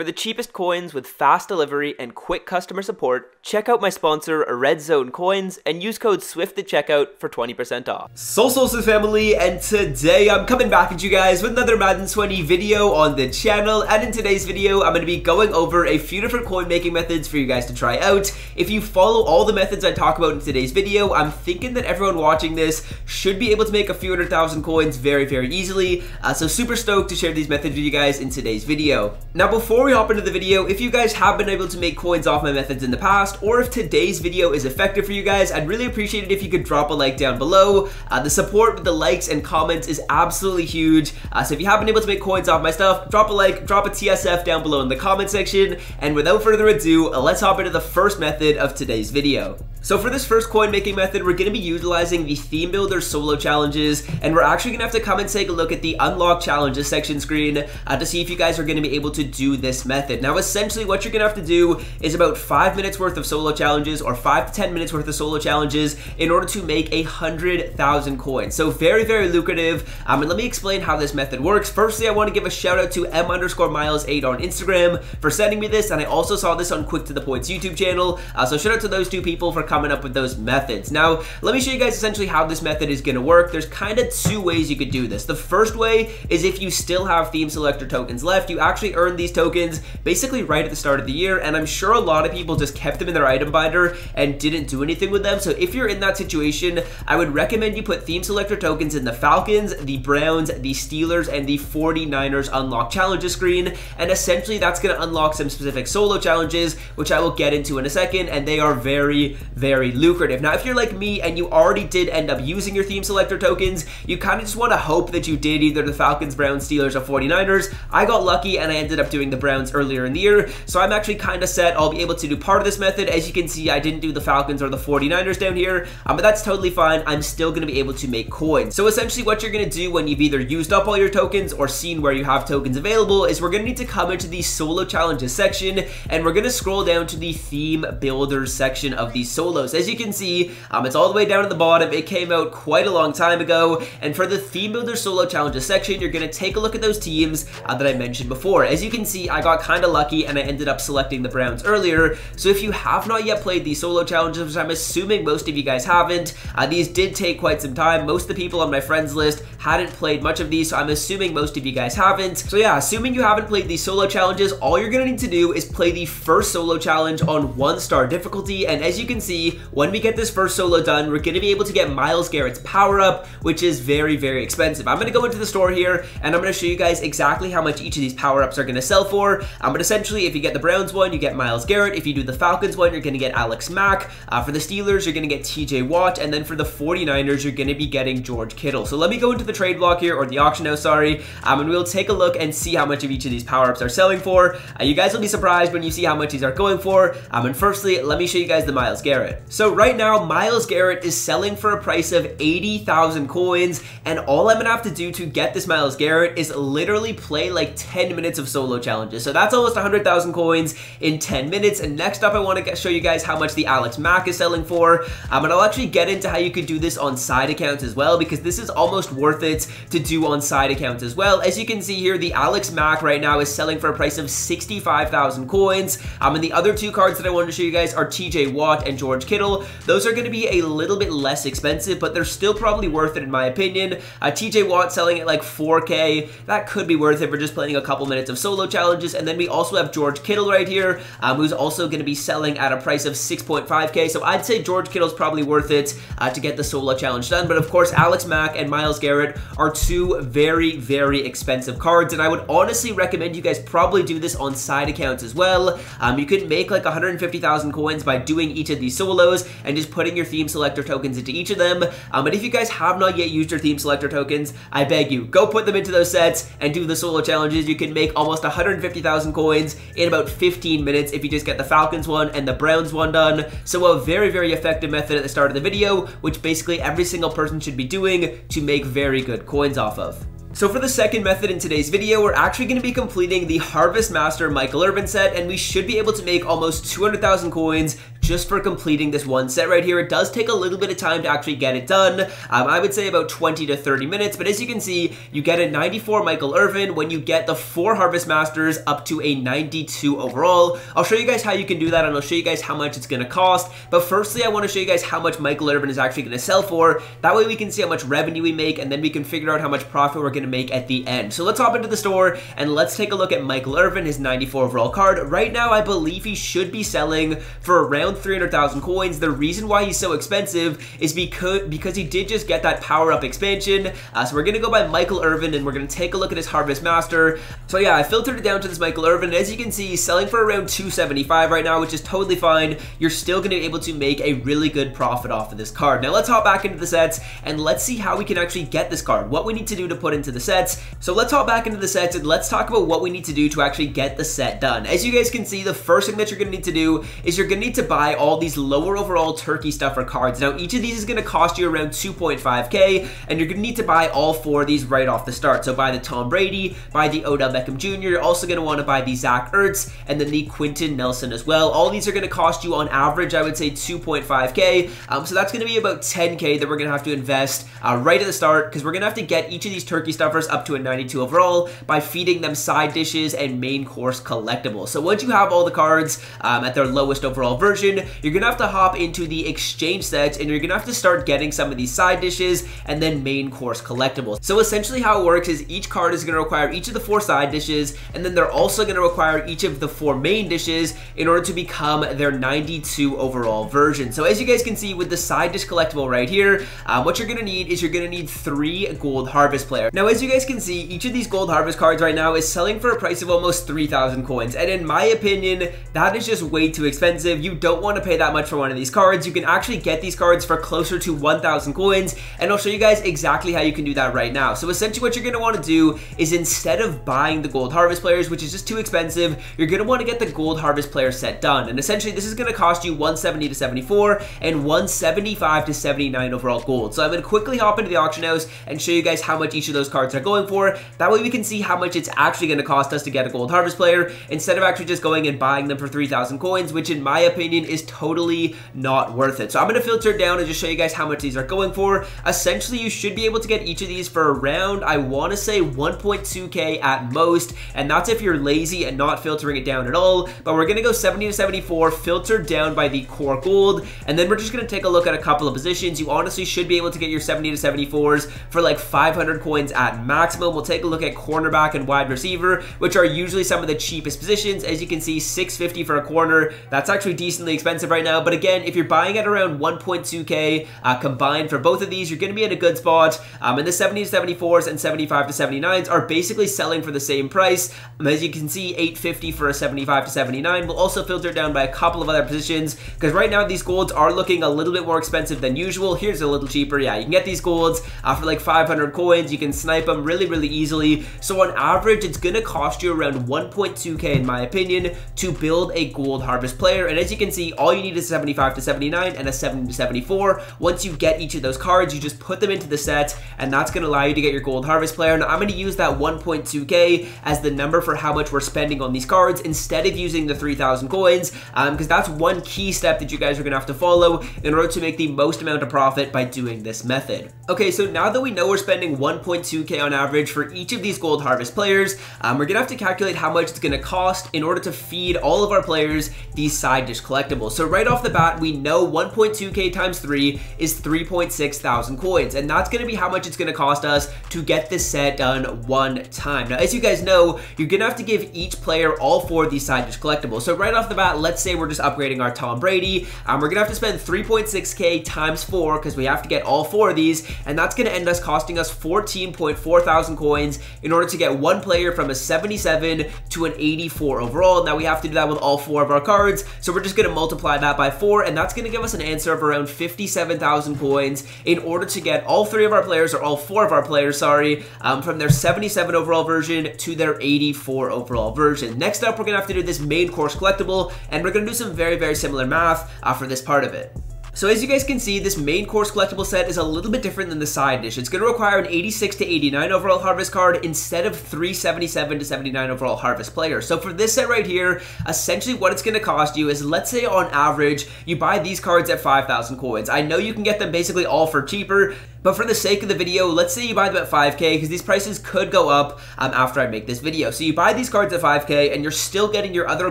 For the cheapest coins with fast delivery and quick customer support, check out my sponsor, Red Zone Coins, and use code SWIFT at checkout for 20% off. Soul Solstice family, and today I'm coming back at you guys with another Madden 20 video on the channel, and in today's video, I'm going to be going over a few different coin making methods for you guys to try out. If you follow all the methods I talk about in today's video, I'm thinking that everyone watching this should be able to make a few hundred thousand coins very, very easily, uh, so super stoked to share these methods with you guys in today's video. Now, before before we hop into the video, if you guys have been able to make coins off my methods in the past, or if today's video is effective for you guys, I'd really appreciate it if you could drop a like down below. Uh, the support with the likes and comments is absolutely huge. Uh, so if you have been able to make coins off my stuff, drop a like, drop a TSF down below in the comment section. And without further ado, let's hop into the first method of today's video. So for this first coin making method, we're going to be utilizing the Theme Builder solo challenges, and we're actually going to have to come and take a look at the unlock challenges section screen uh, to see if you guys are going to be able to do this method. Now essentially what you're going to have to do is about 5 minutes worth of solo challenges or 5 to 10 minutes worth of solo challenges in order to make a 100,000 coins. So very, very lucrative, um, and let me explain how this method works. Firstly, I want to give a shout out to m underscore miles8 on Instagram for sending me this, and I also saw this on Quick to the Points YouTube channel, uh, so shout out to those two people for coming up with those methods. Now, let me show you guys essentially how this method is gonna work. There's kind of two ways you could do this. The first way is if you still have theme selector tokens left, you actually earn these tokens basically right at the start of the year, and I'm sure a lot of people just kept them in their item binder and didn't do anything with them. So if you're in that situation, I would recommend you put theme selector tokens in the Falcons, the Browns, the Steelers, and the 49ers unlock challenges screen, and essentially that's gonna unlock some specific solo challenges, which I will get into in a second, and they are very, very lucrative. Now, if you're like me and you already did end up using your theme selector tokens, you kind of just want to hope that you did either the Falcons, Browns, Steelers, or 49ers. I got lucky and I ended up doing the Browns earlier in the year, so I'm actually kind of set. I'll be able to do part of this method. As you can see, I didn't do the Falcons or the 49ers down here, um, but that's totally fine. I'm still going to be able to make coins. So essentially what you're going to do when you've either used up all your tokens or seen where you have tokens available is we're going to need to come into the solo challenges section and we're going to scroll down to the theme builders section of these solos. As you can see, um, it's all the way down at the bottom. It came out quite a long time ago. And for the Theme Builder Solo Challenges section, you're going to take a look at those teams uh, that I mentioned before. As you can see, I got kind of lucky and I ended up selecting the Browns earlier. So if you have not yet played these solo challenges, which I'm assuming most of you guys haven't, uh, these did take quite some time. Most of the people on my friends list hadn't played much of these, so I'm assuming most of you guys haven't. So yeah, assuming you haven't played these solo challenges, all you're going to need to do is play the first solo challenge on one star difficulty. And as you can see, when we get this first solo done, we're going to be able to get Myles Garrett's power up, which is very, very expensive. I'm going to go into the store here and I'm going to show you guys exactly how much each of these power ups are going to sell for. Um, but essentially, if you get the Browns one, you get Myles Garrett. If you do the Falcons one, you're going to get Alex Mack. Uh, for the Steelers, you're going to get TJ Watt. And then for the 49ers, you're going to be getting George Kittle. So let me go into the trade block here, or the auction house, sorry, um, and we'll take a look and see how much of each of these power ups are selling for. Uh, you guys will be surprised when you see how much these are going for. Um, and firstly, let me show you guys the Myles Garrett. So right now, Myles Garrett is selling for a price of 80,000 coins, and all I'm gonna have to do to get this Myles Garrett is literally play like 10 minutes of solo challenges. So that's almost 100,000 coins in 10 minutes. And next up, I wanna show you guys how much the Alex Mack is selling for. Um, and I'll actually get into how you could do this on side accounts as well, because this is almost worth it to do on side accounts as well. As you can see here, the Alex Mack right now is selling for a price of 65,000 coins. Um, and the other two cards that I wanted to show you guys are TJ Watt and George Kittle. Those are gonna be a little bit less expensive, but they're still probably worth it in my opinion. Uh, TJ Watt selling at like 4K, that could be worth it for just playing a couple minutes of solo challenges. And then we also have George Kittle right here, um, who's also going to be selling at a price of 6.5K. So I'd say George Kittle's probably worth it uh, to get the solo challenge done. But of course, Alex Mack and Myles Garrett are two very, very expensive cards. And I would honestly recommend you guys probably do this on side accounts as well. Um, you could make like 150,000 coins by doing each of these solos and just putting your theme selector tokens into each of them. Um, but if you guys have not yet used your theme selector tokens, I beg you, go put them into those sets and do the solo challenges. You can make almost 150,000 coins in about 15 minutes if you just get the Falcons one and the Browns one done. So a very, very effective method at the start of the video, which basically every single person should be doing to make very good coins off of. So for the second method in today's video, we're actually going to be completing the Harvest Master Michael Irvin set, and we should be able to make almost 200,000 coins just for completing this one set right here. It does take a little bit of time to actually get it done. Um, I would say about 20 to 30 minutes, but as you can see, you get a 94 Michael Irvin when you get the four Harvest Masters up to a 92 overall. I'll show you guys how you can do that, and I'll show you guys how much it's going to cost. But firstly, I want to show you guys how much Michael Irvin is actually going to sell for. That way we can see how much revenue we make, and then we can figure out how much profit we're going to make at the end. So let's hop into the store, and let's take a look at Michael Irvin, his 94 overall card. Right now, I believe he should be selling for around 300,000 coins. The reason why he's so expensive is because, because he did just get that power-up expansion. Uh, so we're going to go by Michael Irvin, and we're going to take a look at his Harvest Master. So yeah, I filtered it down to this Michael Irvin. As you can see, he's selling for around 275 right now, which is totally fine. You're still going to be able to make a really good profit off of this card. Now let's hop back into the sets, and let's see how we can actually get this card, what we need to do to put into the sets. So let's hop back into the sets, and let's talk about what we need to do to actually get the set done. As you guys can see, the first thing that you're going to need to do is you're going to need to buy all these lower overall turkey stuffer cards. Now, each of these is going to cost you around 2.5k, and you're going to need to buy all four of these right off the start. So buy the Tom Brady, buy the Odell Beckham Jr., you're also going to want to buy the Zach Ertz, and then the Quenton Nelson as well. All these are going to cost you on average, I would say 2.5k. Um, so that's going to be about 10k that we're going to have to invest uh, right at the start, because we're going to have to get each of these turkey stuffers up to a 92 overall by feeding them side dishes and main course collectibles. So once you have all the cards um, at their lowest overall version, you're to have to hop into the exchange sets and you're to have to start getting some of these side dishes and then main course collectibles. So essentially how it works is each card is to require each of the four side dishes and then they're also to require each of the four main dishes in order to become their 92 overall version. So as you guys can see with the side dish collectible right here, um, what you're to need is you're to need three gold harvest player. Now as you guys can see, each of these gold harvest cards right now is selling for a price of almost 3,000 coins and in my opinion, that is just way too expensive. You don't want to pay that much for one of these cards. You can actually get these cards for closer to 1,000 coins and I'll show you guys exactly how you can do that right now. So essentially what you're going to want to do is instead of buying the gold harvest players, which is just too expensive, you're going to want to get the gold harvest player set done. And essentially this is going to cost you 170 to 74 and 175 to 79 overall gold. So I'm going to quickly hop into the auction house and show you guys how much each of those cards are going for. That way we can see how much it's actually going to cost us to get a gold harvest player instead of actually just going and buying them for 3,000 coins, which in my opinion is totally not worth it. So I'm going to filter down and just show you guys how much these are going for. Essentially, you should be able to get each of these for around, I want to say 1.2k at most, and that's if you're lazy and not filtering it down at all, but we're going to go 70 to 74, filtered down by the core gold, and then we're just going to take a look at a couple of positions. You honestly should be able to get your 70 to 74s for like 500 coins at maximum. We'll take a look at cornerback and wide receiver, which are usually some of the cheapest positions. As you can see, 650 for a corner. That's actually decently expensive right now, but again, if you're buying at around 1.2k uh, combined for both of these, you're going to be in a good spot. Um, and the 70 to 74s and 75 to 79s are basically selling for the same price. Um, as you can see, 850 for a 75 to 79. We'll also filter down by a couple of other positions because right now these golds are looking a little bit more expensive than usual. Here's a little cheaper. Yeah, you can get these golds uh, for like 500 coins. You can snipe them really, really easily. So on average, it's going to cost you around 1.2k in my opinion to build a gold harvest player. And as you can see, all you need is 75 to 79 and a 70 to 74. Once you get each of those cards, you just put them into the set and that's going to allow you to get your gold harvest player. Now I'm going to use that 1.2k as the number for how much we're spending on these cards instead of using the 3,000 coins because um, that's one key step that you guys are going to have to follow in order to make the most amount of profit by doing this method. Okay, so now that we know we're spending 1.2k on average for each of these gold harvest players, um, we're going to have to calculate how much it's going to cost in order to feed all of our players these side dish collectibles. So right off the bat, we know 1.2k times 3 is 3.6 thousand coins, and that's going to be how much it's going to cost us to get this set done one time. Now, as you guys know, you're going to have to give each player all four of these side dish collectibles. So right off the bat, let's say we're just upgrading our Tom Brady. Um, we're going to have to spend 3.6k times 4 because we have to get all four of these, and that's going to end us costing us 14.4 thousand coins in order to get one player from a 77 to an 84 overall. Now we have to do that with all four of our cards, so we're just going to multiply that by 4, and that's going to give us an answer of around 57,000 coins in order to get all three of our players, or all four of our players, sorry, um, from their 77 overall version to their 84 overall version. Next up, we're going to have to do this main course collectible, and we're going to do some very, very similar math uh, for this part of it. So as you guys can see, this main course collectible set is a little bit different than the side dish. It's going to require an 86 to 89 overall harvest card instead of 377 to 79 overall harvest player. So for this set right here, essentially what it's going to cost you is, let's say on average, you buy these cards at 5,000 coins. I know you can get them basically all for cheaper, but for the sake of the video, let's say you buy them at 5k because these prices could go up um, after I make this video. So you buy these cards at 5k and you're still getting your other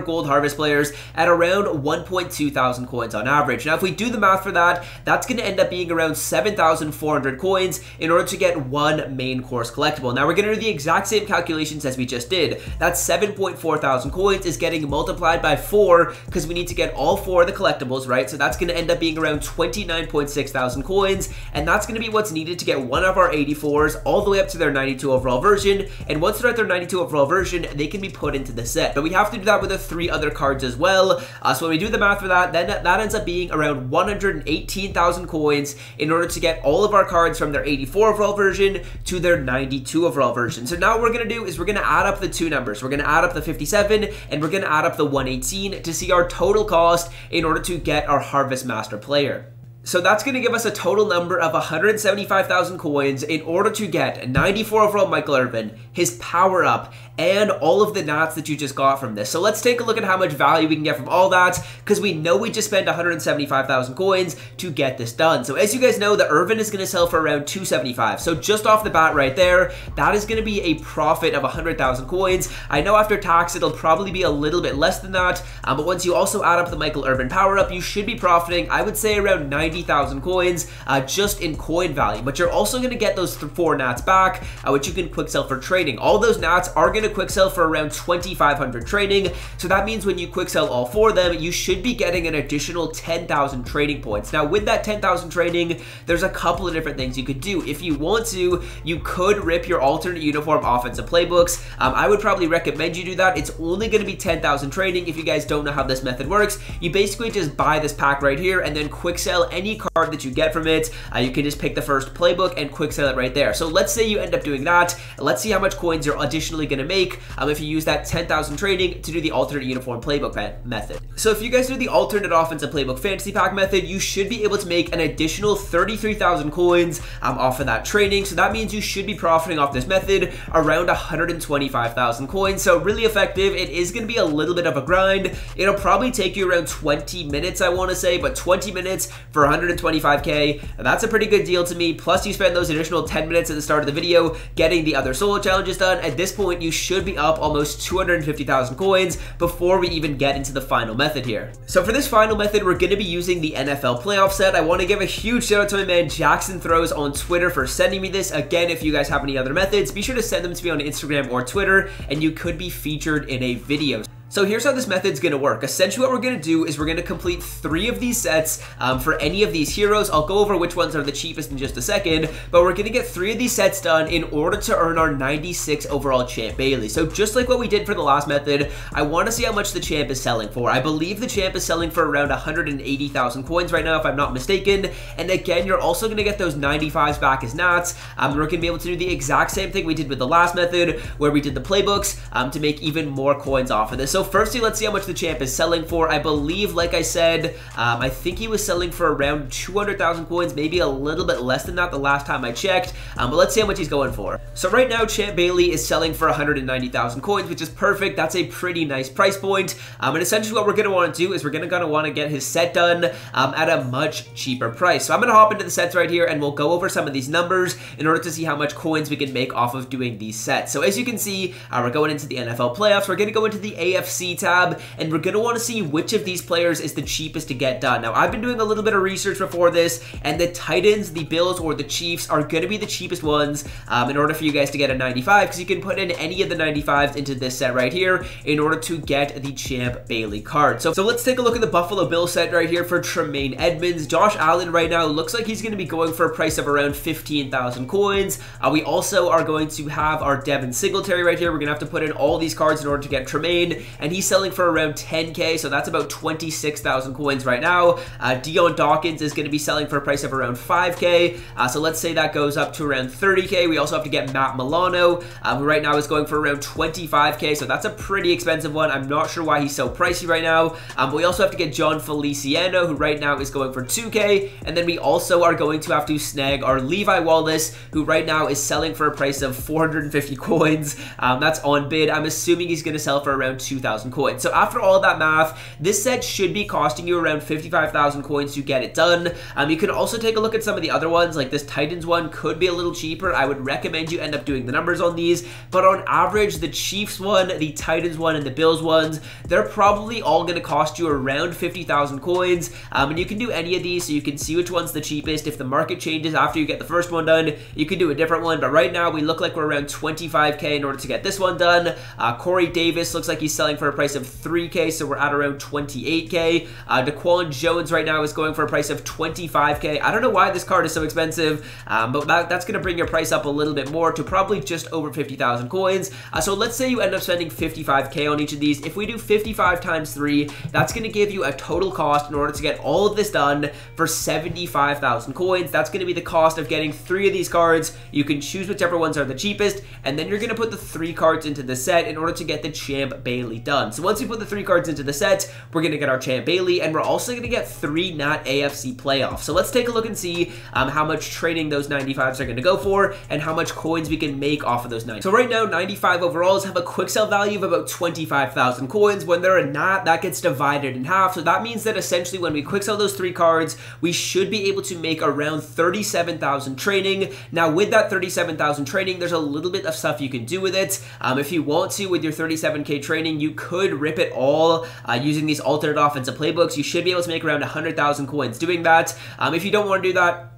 gold harvest players at around 1.2 thousand coins on average. Now if we do the math for that, that's going to end up being around 7,400 coins in order to get one main course collectible. Now we're going to do the exact same calculations as we just did. That 7.4 thousand coins is getting multiplied by 4 because we need to get all four of the collectibles, right? So that's going to end up being around 29.6 thousand coins and that's going to be what what's needed to get one of our 84s all the way up to their 92 overall version, and once they're at their 92 overall version, they can be put into the set. But we have to do that with the three other cards as well, uh, so when we do the math for that, then that ends up being around 118,000 coins in order to get all of our cards from their 84 overall version to their 92 overall version. So now what we're going to do is we're going to add up the two numbers. We're going to add up the 57 and we're going to add up the 118 to see our total cost in order to get our Harvest Master player. So that's going to give us a total number of 175,000 coins in order to get 94 overall Michael Irvin, his power up, and all of the knots that you just got from this. So let's take a look at how much value we can get from all that, because we know we just spent 175,000 coins to get this done. So as you guys know, the Irvin is going to sell for around 275. So just off the bat right there, that is going to be a profit of 100,000 coins. I know after tax, it'll probably be a little bit less than that, um, but once you also add up the Michael Irvin power up, you should be profiting, I would say around 90,000 coins uh, just in coin value. But you're also going to get those four nats back, uh, which you can quick sell for trading. All those nats are going to quick sell for around 2,500 trading. So that means when you quick sell all four of them, you should be getting an additional 10,000 trading points. Now with that 10,000 trading, there's a couple of different things you could do. If you want to, you could rip your alternate uniform offensive playbooks. Um, I would probably recommend you do that. It's only going to be 10,000 trading. If you guys don't know how this method works, you basically just buy this pack right here and then quick sell any card that you get from it. Uh, you can just pick the first playbook and quick sell it right there. So let's say you end up doing that. Let's see how much coins you're additionally going to make um, if you use that 10,000 trading to do the alternate uniform playbook method. So if you guys do the alternate offensive playbook fantasy pack method, you should be able to make an additional 33,000 coins um, off of that trading. So that means you should be profiting off this method around 125,000 coins. So really effective. It is going to be a little bit of a grind. It'll probably take you around 20 minutes, I want to say, but 20 minutes for 125k, that's a pretty good deal to me. Plus you spend those additional 10 minutes at the start of the video getting the other solo challenges done. At this point, you should be up almost 250,000 coins before we even get into the final method here. So for this final method, we're going to be using the NFL playoff set. I want to give a huge shout out to my man Jackson Throws on Twitter for sending me this. Again, if you guys have any other methods, be sure to send them to me on Instagram or Twitter, and you could be featured in a video. So here's how this method's gonna work. Essentially what we're gonna do is we're gonna complete three of these sets um, for any of these heroes. I'll go over which ones are the cheapest in just a second, but we're gonna get three of these sets done in order to earn our 96 overall Champ Bailey. So just like what we did for the last method, I wanna see how much the Champ is selling for. I believe the Champ is selling for around 180,000 coins right now, if I'm not mistaken. And again, you're also gonna get those 95s back as nats. Um, we're gonna be able to do the exact same thing we did with the last method, where we did the playbooks um, to make even more coins off of this. So so firstly, let's see how much the champ is selling for. I believe, like I said, um, I think he was selling for around 200,000 coins, maybe a little bit less than that the last time I checked. Um, but let's see how much he's going for. So right now, Champ Bailey is selling for 190,000 coins, which is perfect. That's a pretty nice price point. Um, and essentially what we're going to want to do is we're going to want to get his set done um, at a much cheaper price. So I'm going to hop into the sets right here and we'll go over some of these numbers in order to see how much coins we can make off of doing these sets. So as you can see, uh, we're going into the NFL playoffs. We're going to go into the AFC FC tab, and we're going to want to see which of these players is the cheapest to get done. Now, I've been doing a little bit of research before this, and the Titans, the Bills, or the Chiefs are going to be the cheapest ones um, in order for you guys to get a 95, because you can put in any of the 95s into this set right here in order to get the Champ Bailey card. So, so let's take a look at the Buffalo Bill set right here for Tremaine Edmunds. Josh Allen right now looks like he's going to be going for a price of around 15,000 coins. Uh, we also are going to have our Devin Singletary right here. We're going to have to put in all these cards in order to get Tremaine, and he's selling for around 10k, so that's about 26,000 coins right now. Uh, Dion Dawkins is going to be selling for a price of around 5k, uh, so let's say that goes up to around 30k. We also have to get Matt Milano, uh, who right now is going for around 25k, so that's a pretty expensive one. I'm not sure why he's so pricey right now, um, but we also have to get Jon Feliciano, who right now is going for 2k, and then we also are going to have to snag our Levi Wallace, who right now is selling for a price of 450 coins. Um, that's on bid. I'm assuming he's going to sell for around 2,000 coins. So after all that math, this set should be costing you around 55,000 coins to get it done. Um, you can also take a look at some of the other ones, like this Titans one could be a little cheaper. I would recommend you end up doing the numbers on these, but on average, the Chiefs one, the Titans one, and the Bills ones, they're probably all going to cost you around 50,000 coins. Um, and you can do any of these so you can see which one's the cheapest. If the market changes after you get the first one done, you can do a different one. But right now, we look like we're around 25k in order to get this one done. Uh, Corey Davis looks like he's selling for a price of 3k, so we're at around 28k. Uh, Daquan Jones right now is going for a price of 25k. I don't know why this card is so expensive, um, but that, that's going to bring your price up a little bit more to probably just over 50,000 coins. Uh, so let's say you end up spending 55k on each of these. If we do 55 times 3, that's going to give you a total cost in order to get all of this done for 75,000 coins. That's going to be the cost of getting three of these cards. You can choose whichever ones are the cheapest, and then you're going to put the three cards into the set in order to get the Champ Bailey done. So once we put the three cards into the set, we're going to get our Champ Bailey, and we're also going to get three Nat AFC playoffs. So let's take a look and see um, how much trading those 95s are going to go for, and how much coins we can make off of those 90. So right now, 95 overalls have a quick sell value of about 25,000 coins. When they're a Nat, that gets divided in half. So that means that essentially when we quick sell those three cards, we should be able to make around 37,000 trading. Now with that 37,000 trading, there's a little bit of stuff you can do with it. Um, if you want to, with your 37k training, you could rip it all uh, using these alternate offensive playbooks. You should be able to make around 100,000 coins doing that. Um, if you don't want to do that,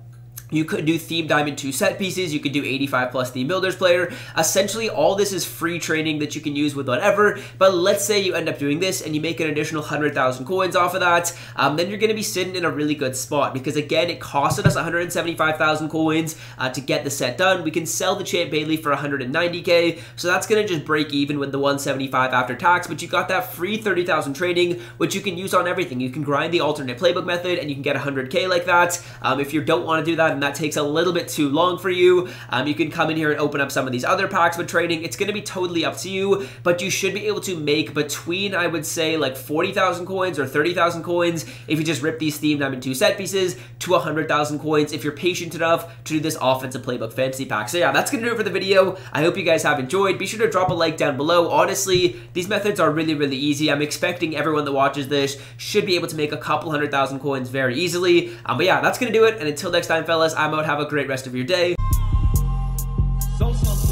you could do Theme Diamond 2 set pieces. You could do 85 plus Theme Builders player. Essentially, all this is free training that you can use with whatever. But let's say you end up doing this and you make an additional 100,000 coins off of that. Um, then you're going to be sitting in a really good spot because, again, it costed us 175,000 coins uh, to get the set done. We can sell the Champ Bailey for 190k. So that's going to just break even with the 175 after tax. But you got that free 30,000 trading, which you can use on everything. You can grind the alternate playbook method and you can get 100k like that. Um, if you don't want to do that, that takes a little bit too long for you, um, you can come in here and open up some of these other packs with trading. It's going to be totally up to you, but you should be able to make between, I would say, like 40,000 coins or 30,000 coins if you just rip these Theme Diamond 2 set pieces to 100,000 coins if you're patient enough to do this offensive playbook fantasy pack. So yeah, that's going to do it for the video. I hope you guys have enjoyed. Be sure to drop a like down below. Honestly, these methods are really, really easy. I'm expecting everyone that watches this should be able to make a couple hundred thousand coins very easily. Um, but yeah, that's going to do it. And until next time, fellas, I'm out. Have a great rest of your day. So, so, so.